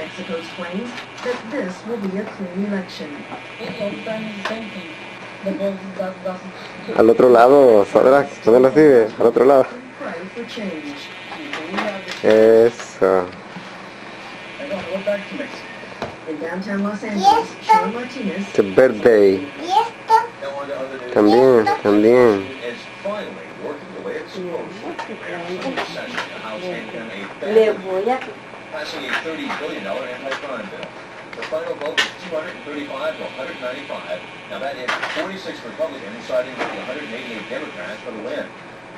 Mexico claims that this will be a clean election. Al otro lado, Sandra, Sandra sigue, al otro lado. Eso. In downtown Los Angeles, Sean Martinez It's a birthday. También, también. the the the Le voy a passing a $30 billion anti-crime bill. The final vote was 235 to 195. Now that is 46 Republicans siding with the 188 Democrats for the win.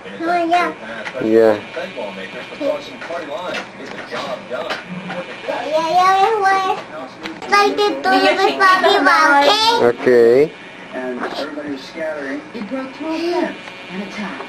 And it Oh, doesn't yeah. pass Yeah. President thank lawmakers for crossing party lines to get the job done. With the Ya, ya, ya me voy. Salte todo de para arriba, ¿ok? Ok. and everybody was scattering. It broke 12 fence and attacked.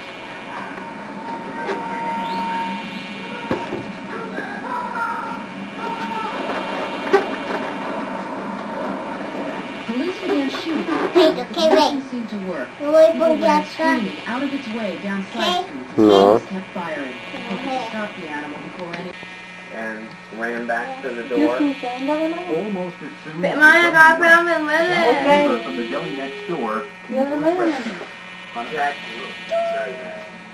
Wait, okay, wait. Seemed to work. Screaming out of its way down side streets. Kept firing, hoping stop the animal before any... And ran back to the door. Almost as soon as... Maya got something with it. Okay. From the deli next door. You're the living. Jack, sorry,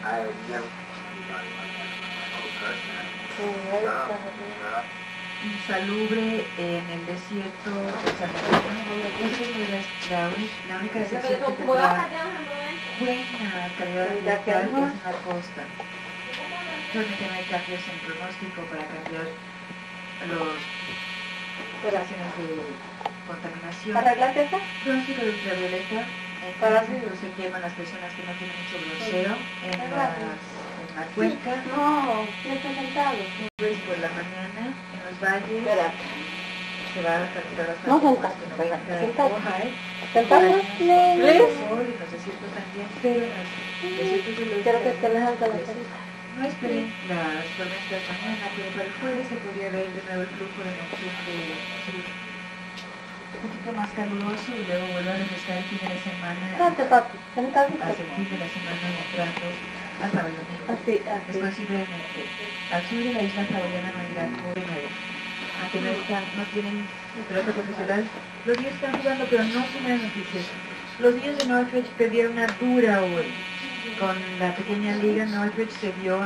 I never... Oh, good. Insalubre en el desierto de San. Esa es la, la la única excepción que tendrá buena calidad ambiental es en la costa. Realmente no hay cambios en pronóstico para cambiar los relaciones de contaminación. ¿Para la teta? Pronóstico de ultravioleta, en Para México se queman las personas que no tienen mucho bronceado en, las, en la cuenca, No, ya está sentado. pues por la mañana valles Espera, se va a No, más senta- que no venga, baja senta- Oaxaca. sentado. Por ahí, Please. sol, en los desiertos también, pero en los desiertos de los Quiero que te la pues, carita. No esperen las tormentas mañana, pero para el jueves se podría ver de nuevo el flujo de monzón de. Un poquito más caluroso y luego vuelve a refrescar el fin de la semana Sente, papi, hacia el fin de la semana entrando al pabellón. Así, así. Después simplemente al sur de la isla hawaiana no irán de Aunque no están, no tienen pelota profesional, los días están jugando, pero no son buenas noticias. Los días de Northridge perdieron una dura hoy. Con la pequeña liga, Northridge se vio